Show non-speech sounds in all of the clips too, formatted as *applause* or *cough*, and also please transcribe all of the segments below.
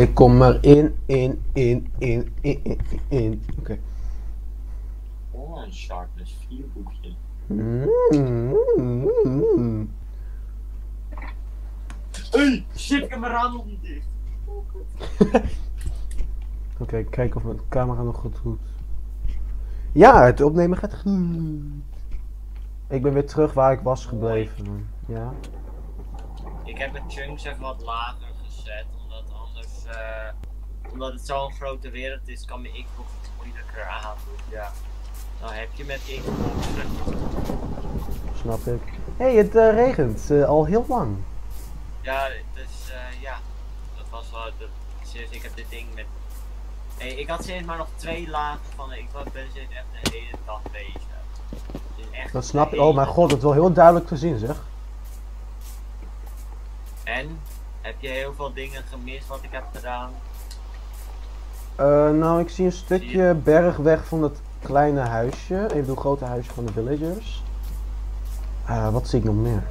Ik kom erin, in, in, in, in, in, in. Oké. Oh, een sharpness 4 boekje. Mm. Hey, shit, *laughs* ik heb mijn raam nog niet dicht. Oké, kijken of mijn camera nog goed doet. Ja, het opnemen gaat goed. Ik ben weer terug waar ik was gebleven. Ja. Ik heb mijn chunks even wat lager gezet, omdat eh, omdat het zo'n grote wereld is, kan mijn Xbox het moeilijker aan. Dus ja, nou heb je met Xbox. Snap ik. Hé, hey, het eh, regent eh, al heel lang. Ja, dus eh, ja, dat was wel, dat, serieus, ik heb dit ding met, hey, ik had sinds maar nog twee lagen van, ik was- ben sinds echt de hele dag bezig. Dus echt Dat de snap ik. Oh mijn god, dat is wel heel duidelijk te zien zeg. En, heb je heel veel dingen gemist wat ik heb gedaan? Eh, nou, ik zie een stukje berg weg van het kleine huisje. Even het grote huisje van de villagers. Eh, wat zie ik nog meer?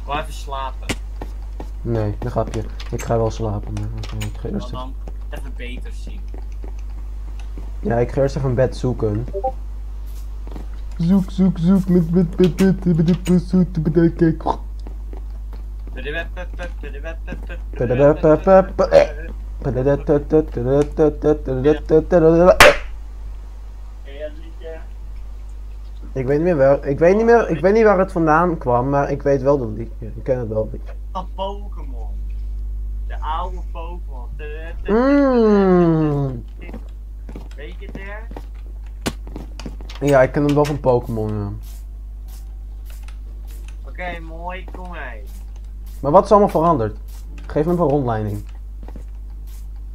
Ik wil even slapen, Nee, een grapje. Ik ga wel slapen. Maar ik ga eerst dan even beter zien. Ja, ik ga eerst even een bed zoeken. Zoek, zoek, zoek. Met, met, met, met, met, met, met, zoek, met, met, kijk. Ik weet niet meer waar, ik weet niet meer, ik weet niet waar het vandaan kwam, maar ik weet wel dat liedje. Ik ken het wel. liedje. Van Pokémon. De oude Pokémon. Mm. Weet je het er? Ja, ik ken hem wel van Pokémon. Ja. Oké, mooi, kom mee. Maar wat is allemaal veranderd? Geef me een rondleiding.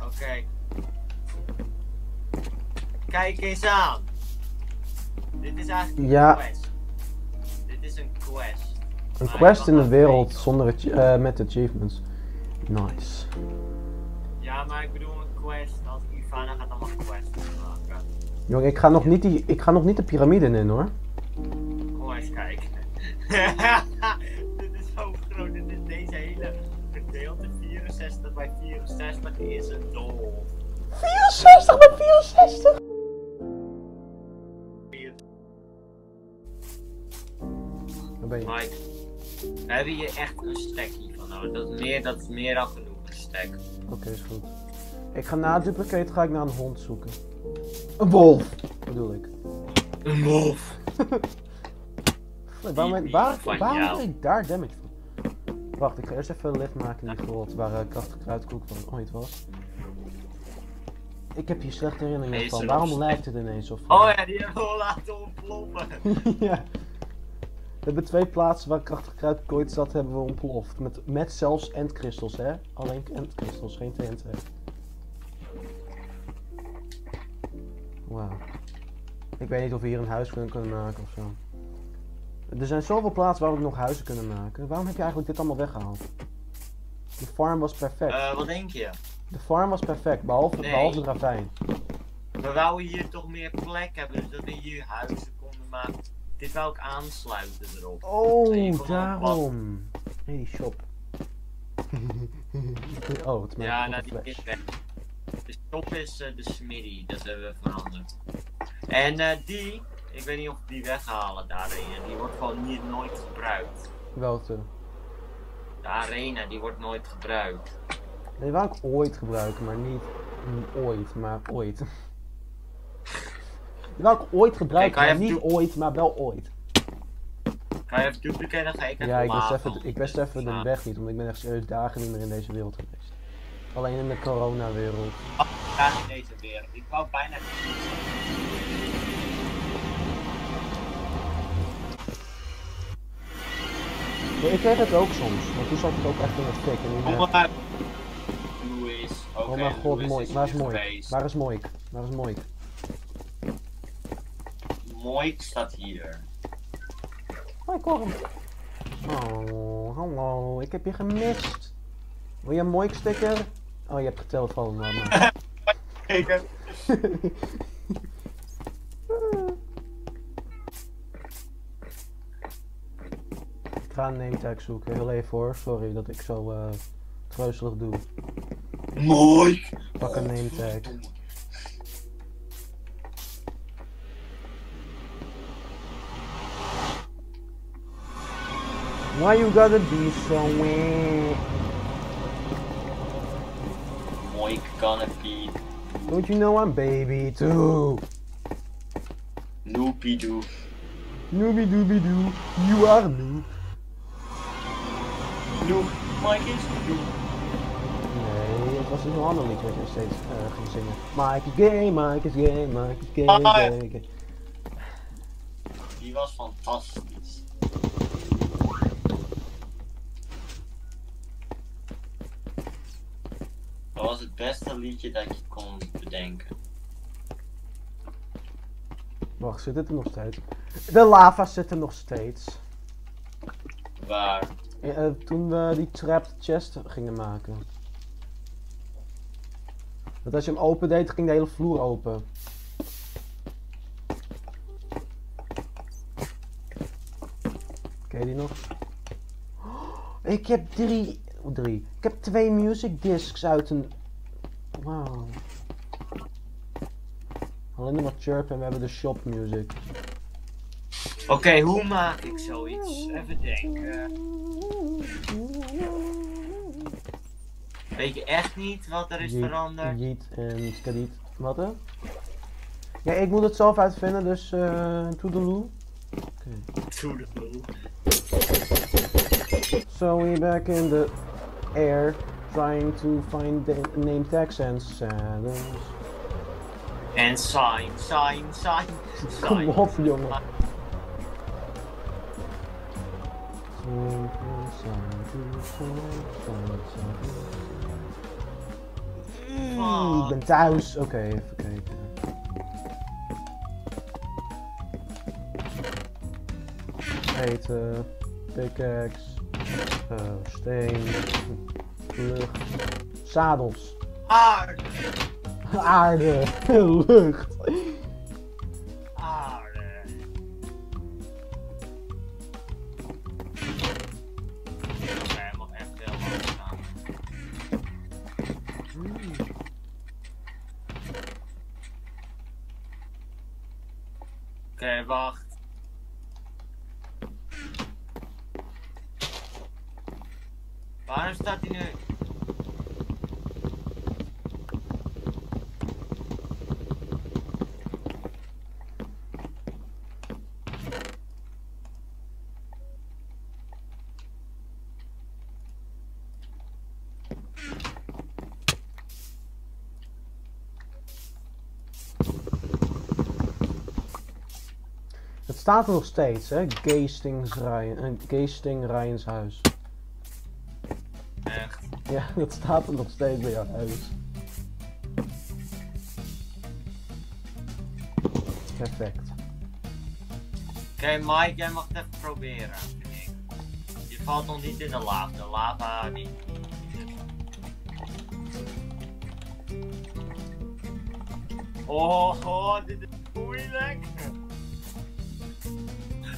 Oké. Kijk eens aan. Dit is eigenlijk Ja. een quest. Dit is een quest. Een Maar quest in de wereld zonder eh, met achievements. Nice. Ja, maar ik bedoel een quest. Als Ivana gaat allemaal quests maken. Jongen, ik ga nog niet, die, ik ga nog niet de piramide in hoor. Kom eens kijken. *laughs* dit is zo groot. Dit hele gedeelte 64 bij 64 is een dool. 64 bij 64! Waar ben je? Mike, we hebben hier echt een stack hiervan nodig. Dat is meer, dat is meer dan genoeg, een stack. Oké, is goed. Ik ga na duplicate ga ik naar een hond zoeken. Een wolf! Bedoel ik. Een wolf. *laughs* Waarom, waar, van waarom ik daar damage van? Wacht, ik ga eerst even licht maken in die grot waar uh, krachtig kruidkoek van ooit was. Ik heb hier slechte herinneringen Deze van. Waarom lijkt het ineens of... Oh ja, die hebben we laten ontploffen. *laughs* ja. We hebben twee plaatsen waar krachtig kruidkoek ooit zat, hebben we ontploft. Met, met zelfs endcrystals, hè? Alleen endcrystals, geen TNT. Wauw. Ik weet niet of we hier een huis kunnen, kunnen maken of zo. Er zijn zoveel plaatsen waar we nog huizen kunnen maken. Waarom heb je eigenlijk dit allemaal weggehaald? De farm was perfect. Eh, wat denk je? De farm was perfect, behalve, Nee. behalve de ravijn. We wouden hier toch meer plek hebben, dus dat we hier huizen konden maken. Dit wou ik aansluiten erop. Oh, daarom. Nee, die shop. *laughs* oh, het maakt Ja, nou die is weg. De stop is eh, de smiddy, dat hebben we veranderd. En eh, die, ik weet niet of die weghalen, de arena. Die wordt gewoon hier nooit gebruikt. Welke? De arena, die wordt nooit gebruikt. Die wou ik ooit gebruiken, maar niet ooit, maar ooit. Die *laughs* wou ik ooit gebruiken, Kijk, maar niet ooit, maar wel ooit. Ga je even duplicate, dan ga ik Ja, ik wist even, ik wist dit even de weg niet, want ik ben echt serieus dagen niet meer in deze wereld geweest. Alleen in de corona-wereld. Graag in deze wereld. Ik wou bijna niet Ik kreeg het ook soms, maar toen zat het ook echt in het fik. Kom meer- maar. Louis. Oké, Oh mijn god, mooi. Waar is mooi? Waar is mooi? Waar is mooi? Mooi staat hier. Hoi Korm. Oh, hallo. Ik heb je gemist. Wil je een mooi sticker? Oh, je hebt geteld van. Kijken. Ik ga een name tag zoeken. Heel even hoor. Sorry dat ik zo eh treuzelig doe. Mooi. Pak een name tag. Why you gotta be so weird? Mooi gonna be Don't you know I'm baby too? Noopy doo. Noobie doobie doo, you are noob. Mike is. Nee, het was een ander liedje wat je steeds eh, ging zingen. Mike is gay, Mike is gay, Mike is gay, Ah, ja. gay, gay. Die was fantastisch. Dat was het beste liedje dat je kon bedenken. Wacht, zit het er nog steeds? De lava zit er nog steeds. Waar? Ja, eh, toen we die trapped chest gingen maken. Want als je hem open deed, ging de hele vloer open. Ken die nog? Oh, ik heb drie, drie. Ik heb twee music discs uit een. Wauw. Alleen nog maar chirp en we hebben de shop music. Oké, hoe maak ik zoiets? Even denken. Weet je echt niet wat er is veranderd? Yeet en Skadiet. Wat hè? Ja, ik moet het zelf uitvinden, dus eh toedeloe. Oké. Toedeloe. So we back in the air, trying to find the name tags and saddles. En sign, sign, sign, Kom sign. op, jongen. Simple sign to sign, sign, sign. Ik ben thuis. Oké, even kijken. Eten, pickaxe, eh, steen, lucht, zadels, Aarde, *laughs* aarde, *laughs* lucht. Oké, wacht. Waarom staat hij nu? Het staat er nog steeds, hè? Gastings Ryan, eh, Gasting Ryans huis. Echt. Ja, *laughs* dat staat er nog steeds bij jouw huis. Perfect. Oké, Mike, jij mag het even proberen. Je valt nog niet in de lava. De lava niet. Oh, oh, dit is moeilijk.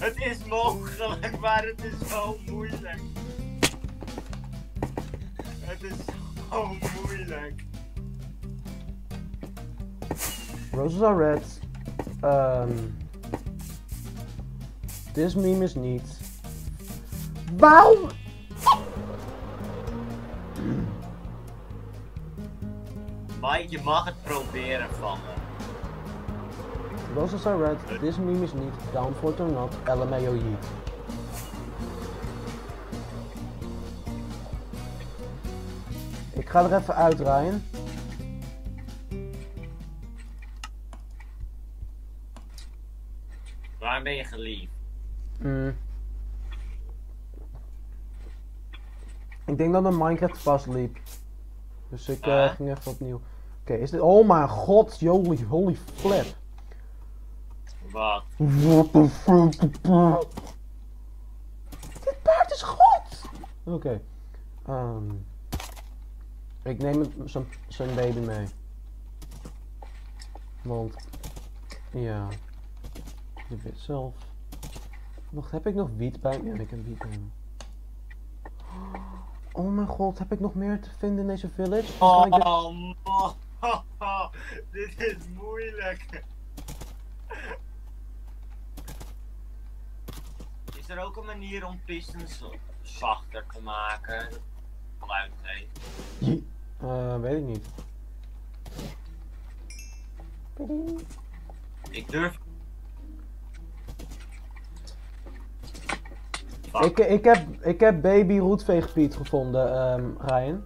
Het is mogelijk, maar het is zo moeilijk. Het is zo moeilijk. Roses are red. Um, this meme is neat. Waarom? Mike, je mag het proberen van me. Roses are red. This meme is neat. Down for it or not. LMAO yeet. Ik ga er even uit, Ryan. Waarom ben je geliefd? Mm. Ik denk dat mijn Minecraft vast liep. Dus ik eh, Ah. ging even opnieuw. Oké, is dit... Oh mijn god, holy, holy flip. Wat? What the fuck? Dit paard is goed! Oké. ehm, ik neem zijn- zijn baby mee. Want... Ja... Je weet zelf... Wacht, heb ik nog wiet bij me? Ja, ik heb wiet bij me. Oh mijn god, heb ik nog meer te vinden in deze village? Kan ik dit- Oh, man. Dit is moeilijk. Is er ook een manier om pistons zachter te maken? Geluid heeft. Je- Eh, weet ik niet. Ik durf. Fuck. Ik, ik, heb, ik heb baby roetveegpiet gevonden, ehm, Ryan.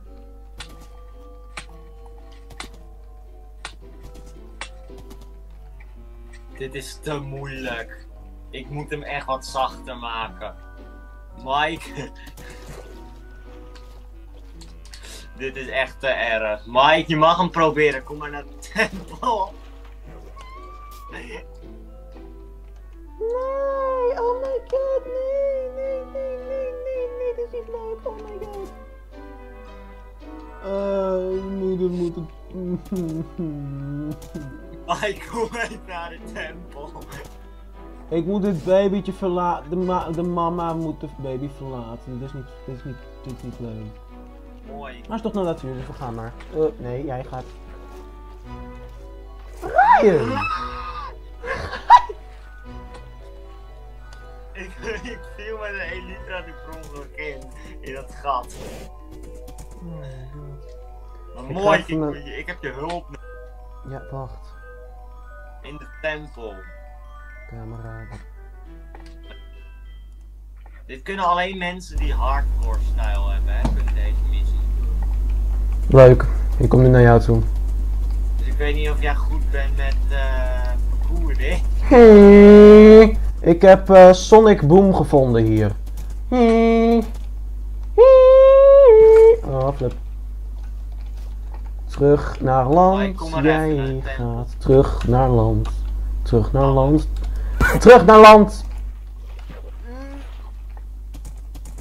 Dit is te moeilijk. Ik moet hem echt wat zachter maken. Mike. Dit is echt te erg. Mike, je mag hem proberen. Kom maar naar de tempel. Nee, oh my god, nee, nee, nee, nee, nee, nee, dit is niet leuk, oh my god. Eh, moeder moet het... Mike, kom mee naar de tempel. Ik moet het babytje verlaten, de, ma de mama moet de baby verlaten. Dit is niet, dit is niet, dit is niet leuk. Mooi. Maar is toch naar natuur, dus we gaan maar. Eh, nee, jij gaat. Ryan! *laughs* Ik, ik viel met een Elytra de grond in, in dat gat. Maar Ik mooi, ik, ik heb je hulp Ja, wacht. in de tempel. Dit kunnen alleen mensen die hardcore stijl hebben, hè, kunnen deze missie doen. Leuk, ik kom nu naar jou toe. Dus ik weet niet of jij goed bent met eh parcours, hè? *laughs* Ik heb eh, Sonic Boom gevonden hier. *laughs* Oh, flip. Terug naar land, jij gaat terug naar land. Terug naar land. Terug naar land!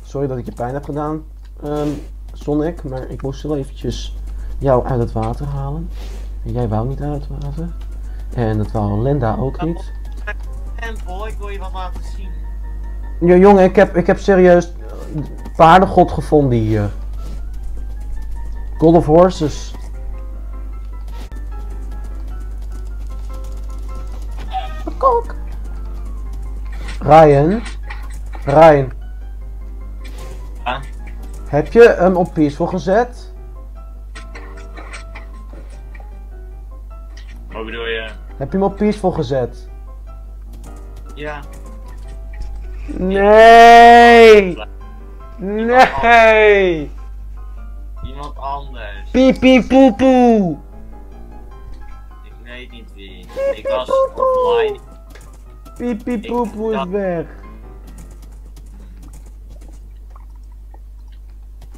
Sorry dat ik je pijn heb gedaan, ehm, Sonic, maar ik moest wel eventjes jou uit het water halen. En jij wou niet uit het water. En dat wou Linda ook niet. Tempel, ik wil je wat laten zien. Ja, jongen, ik heb, ik heb serieus paardengod gevonden hier. God of Horses. Kok. Ryan. Ryan. Ja? Heb je hem op peaceful gezet? Wat bedoel je? Heb je hem op peaceful gezet? Ja. Nee! Nee! Iemand anders. Piep piep poe poe! Ik weet niet wie. Ik was offline. Piep piep Ik- poe poe is weg.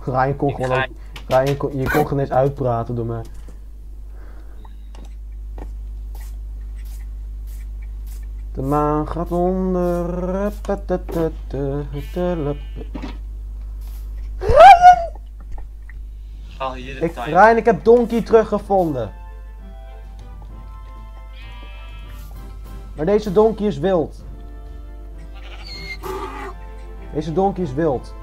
Ryan kon gewoon ook, Ryan kon, je kon geen eens uitpraten door mij. De maan gaat onder. De Ik. Ryan, ik heb Donkey teruggevonden. Maar deze Donkey is wild. Deze Donkey is wild.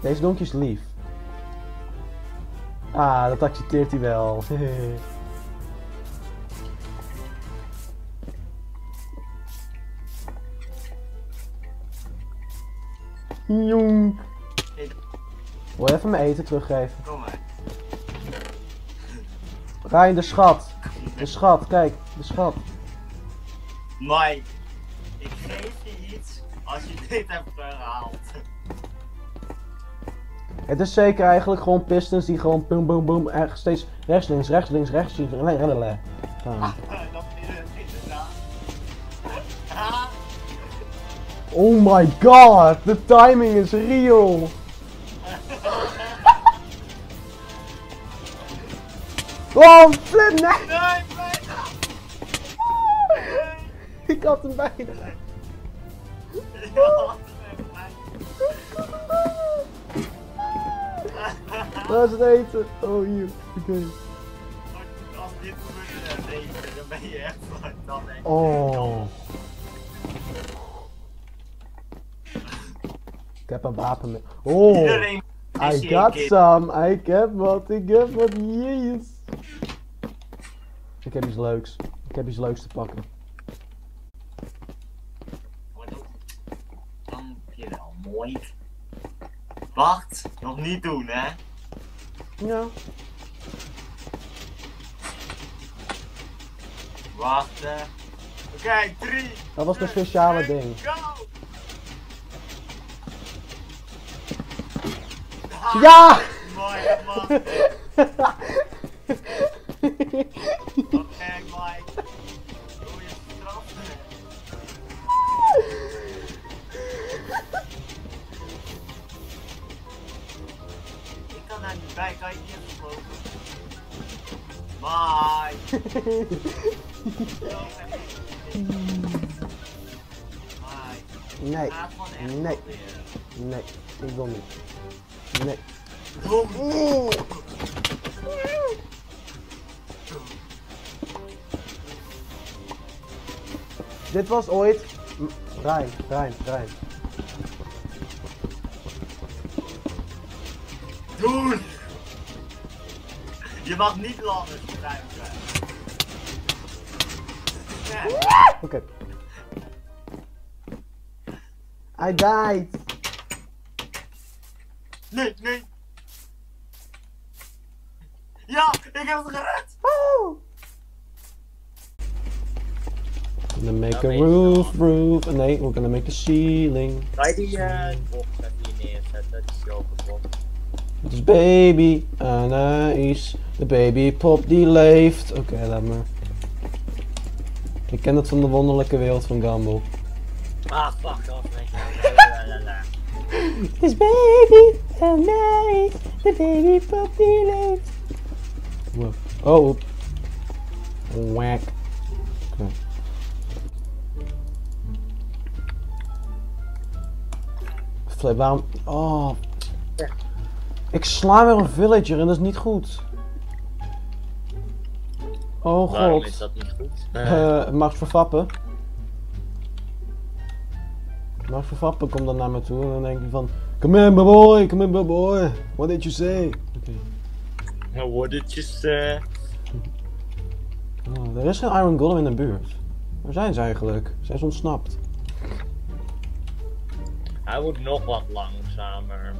Deze Donkey is lief. Ah, dat accepteert hij wel. *laughs* Jong. Wil je even mijn eten teruggeven? Kom maar. Ryan, de schat. De schat, kijk, de schat. Mike, ik geef je iets als je dit hebt gehaald. Het is zeker eigenlijk gewoon pistons die gewoon boom boom boom echt steeds rechts links rechts links rechts links inderdaad. Ah, Oh my god, the timing is real. *laughs* Oh, flip, nee. nee, bijna! Ik had hem bijna. Ja, Waar is het eten? Oh, hier. Oké. Als dit gebeurt in het eten, dan ben je echt van dan echt. Oh. Ik heb een wapen met... Oh! I got some. Ik heb wat. Ik heb wat. Yes. Ik heb iets leuks. Ik heb iets leuks te pakken. Wat ook. Wacht, nog niet doen, hè? Ja. Wacht, hè. Oké, drie. Dat was twee, speciale één, ding. Go! Ja! Mooi, dat *laughs* kan je niet ingevlogen? Mike. Mike, nee. Nee. Nee. Ik wil niet. Nee. Dit was ooit... Rijn, Rijn, Rijn. Doen! Je mag niet langer schrijven. Ja. Oké. I died. Nee, nee. Ja, ik heb het gered. Woo! We're gonna make Dat a weet je roof, roof. Nee, we're gonna make a ceiling. Kan je die eh box even hier neerzetten? Dat is jouw box. Het is baby Anaïs. De baby pop die leeft. Oké, laat maar. Ik ken het van de wonderlijke wereld van Gumball. Ah, fuck off. *laughs* Het is baby Anaïs. De baby pop die leeft. Wow. Oh, oep. Whack. Flip, waarom... Oh. Ik sla weer een villager en dat is niet goed. Oh Waarom is god. dat niet goed? Eh, Max Vervappen. Max Vervappen komt dan naar me toe en dan denk je van... Come in, my boy, come in, my boy. What did you say? Oké. What did you say? Oh, er is geen Iron Golem in de buurt. Waar zijn ze eigenlijk? Zijn ze ontsnapt? Hij wordt nog wat langzamer.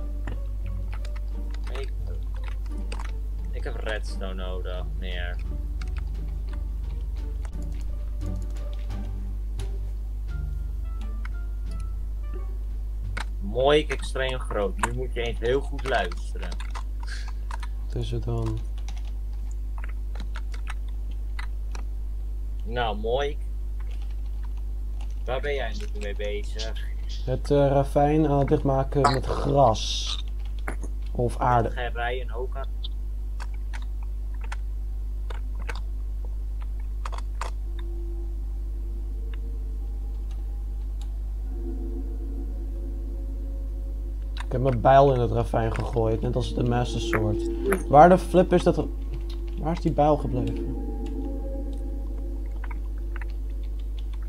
Ik heb redstone nodig, meer. Mooi, extreem groot. Nu moet je eens heel goed luisteren. Het dan? Nou, mooi. Waar ben jij nu mee bezig? Het eh, ravijn aan het dichtmaken met gras. Of aarde. Ga je rijden ook aan? Heb mijn bijl in het ravijn gegooid, net als de Master Sword. Waar de flip is dat... Waar is die bijl gebleven?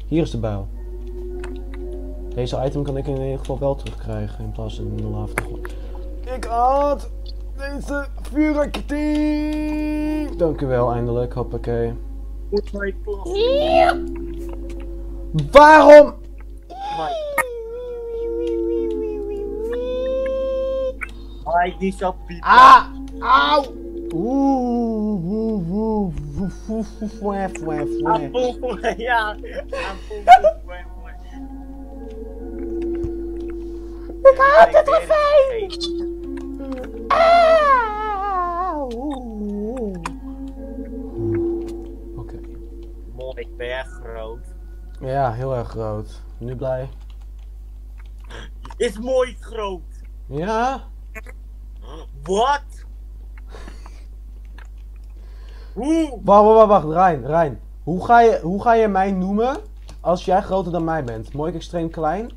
Hier is de bijl. Deze item kan ik in ieder geval wel terugkrijgen in plaats van in de lava te gooien. Ik had deze vuurraketie! Dankjewel, eindelijk. Hoppakee. Goed, mooi plas. Waarom? Mike, niet zo piepen. Ah! Auw! Oeh, oeh, oeh, oeh, oeh, oeh, Ah, oeh. poe, poe, ja. Ik haat Ik het niet. Auw! Oké. Mooi, ben jij groot? Ja, heel erg groot. Nu blij. Is mooi groot. Ja? Wat? Hoe? Wacht, wacht, wacht. Rijn, Rijn. Hoe ga, je, hoe ga je mij noemen als jij groter dan mij bent? Mooi extreem klein?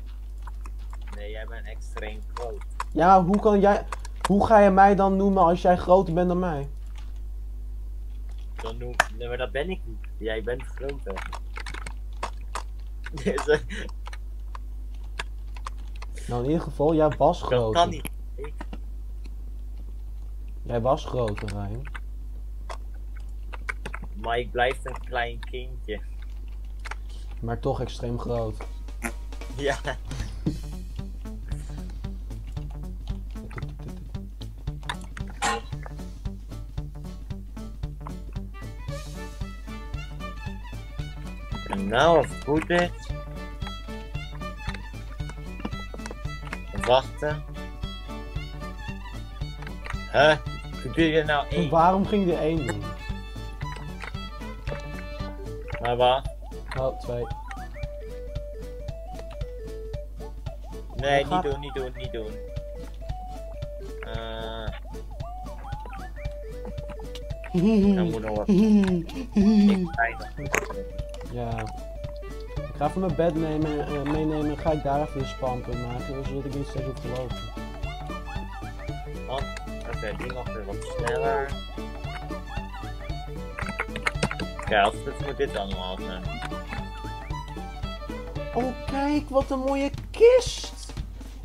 Nee, jij bent extreem groot. Ja, hoe kan jij... Hoe ga je mij dan noemen als jij groter bent dan mij? Dan noem... Nee, maar dat ben ik niet. Jij bent groter. *laughs* Nou, in ieder geval, jij was Dat groter. kan niet. Jij was groter, Rijn. maar ik blijf een klein kindje. Maar toch extreem groot. Ja. Nou, het goed is. Wachten. Huh? Hoe doe je nou één? Waarom ging je één doen? Maar wacht. Oh, twee. Nee, Gaat- niet doen, niet doen, niet doen. Eh, dan moet nog wat. *laughs* Ik Ja. Ik ga even mijn bed nemen, eh, meenemen en ga ik daar even een spampen maken, zodat ik niet steeds hoef te lopen. Oké, die mag weer wat sneller. Kijk, als het moet dit allemaal zijn. Oh, kijk, wat een mooie kist!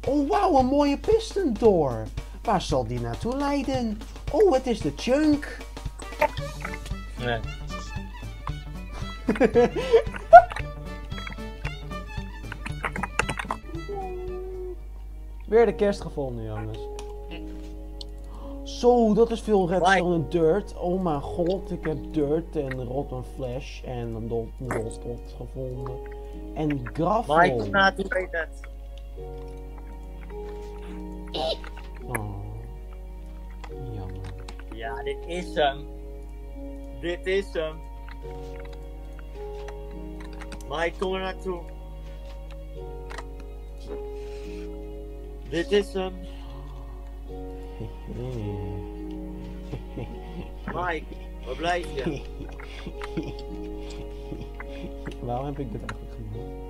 Oh, wauw, een mooie piston door. Waar zal die naartoe leiden? Oh, het is de chunk. Nee. *laughs* Weer de kist gevonden, jongens. Zo, dat is veel redstone en dirt. Oh mijn god, ik heb dirt en rotten flash en een dot rotpot gevonden. En gravel. Mike, hoe heet het? Oh. Jammer. Ja, dit is hem. Dit is hem. Mike, kom er naartoe. Dit is hem. Mike, waar blijf je? *laughs* Waarom heb ik dit eigenlijk gedaan?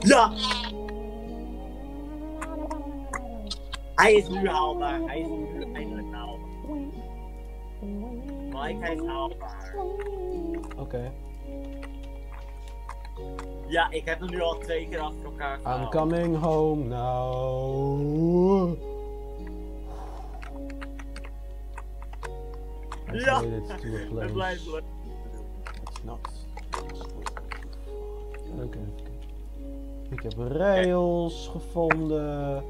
Ja! Hij is nu haalbaar. Hij is nu eindelijk haalbaar. Mike, hij is haalbaar. Oké. Ja, ik heb hem nu al twee keer achter elkaar I'm gehaald. coming home now. Ja, Het blijft leuk. It's not. Oké. Ik heb rails gevonden.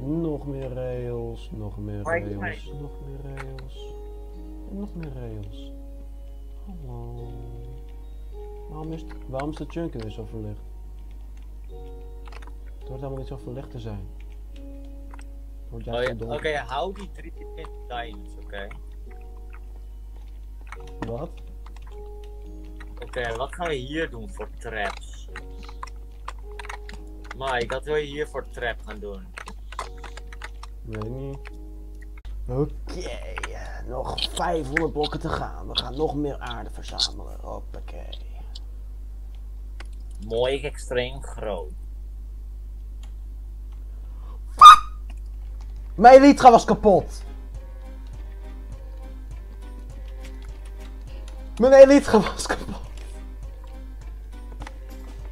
Nog meer rails. Nog meer rails. Nog meer rails. En nog meer rails. Hallo. Waarom is, het- waarom is de chunk weer zo verlicht? Het hoort helemaal niet zo verlicht te zijn. Het wordt Oh, juist ja, zo Oké, hou die drie in diamonds, oké? Wat? Oké, wat gaan we hier doen voor traps? Mike, wat wil je hier voor trap gaan doen? Weet ik niet. Oké, eh, nog 500 blokken te gaan. We gaan nog meer aarde verzamelen. Hoppakee. Mooi extreem groot. Mijn Elytra was kapot. Mijn Elytra was kapot.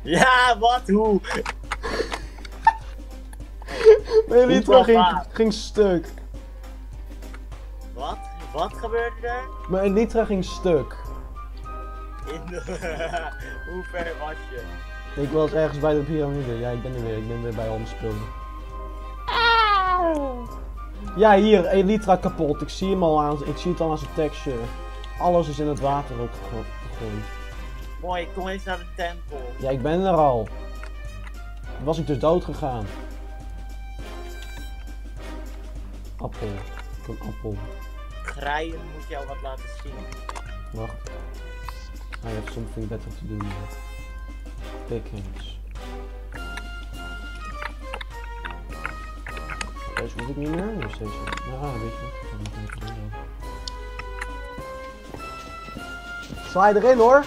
Ja, wat? Hoe? Mijn Elytra ging, ging stuk. Wat? Wat gebeurde er? Mijn Elytra ging stuk. In de... *laughs* Hoe ver was je? Ik was ergens bij de piramide. Ja, ik ben er weer. Ik ben weer bij omspullen. Ja, hier, Elytra kapot. Ik zie hem al aan. Ik zie het al aan zijn texture. Alles is in het water ook gego- gegooid. Mooi, kom eens naar de tempel. Ja, ik ben er al. Dan was ik dus dood gegaan. Appel. Ik een appel. Grijen moet jou wat laten zien. Wacht. I have something better to do. Pickings. Deze hoef ik niet meer. Dus deze. Nou, weet je. wat, ik ga nog even doen dan. Sla erin hoor.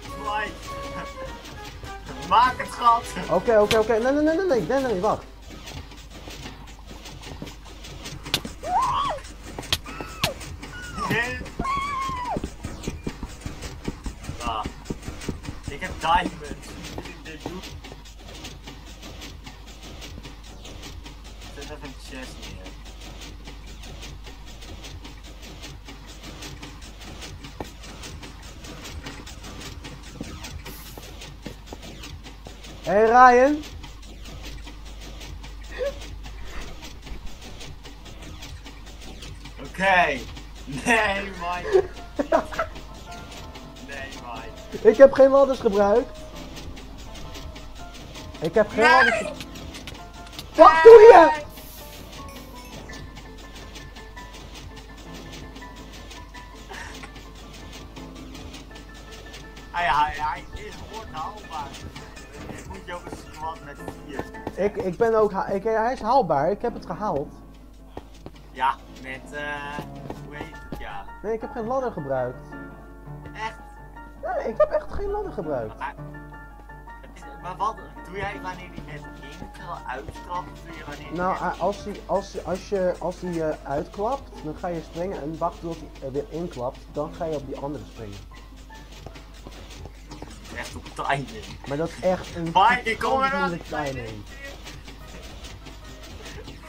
Slide. Maak het gat. Oké, oké, oké. Nee, nee, nee, nee, nee, nee, nee, wacht. Hey, Ryan. Oké. Nee, Mike. Nee, Mike. Ik heb geen ladders gebruikt. Ik heb geen ladders Nee! gebruikt. Wat doe je? Ik, ben ook... ha- Ik, hij is haalbaar. Ik heb het gehaald. Ja, met eh. Hoe heet het? Ja. Nee, ik heb geen ladder gebruikt. Echt. Nee, ik heb echt geen ladder gebruikt. Maar, maar wat doe jij wanneer die net inklapt, uitklapt? Of doe je wanneer die Nou, net- eh, als hij als, als je, als hij eh, uitklapt, dan ga je springen en wacht tot hij er weer inklapt. Dan ga je op die andere springen. echt op timing? Maar dat is echt een Mike, ik kom timing.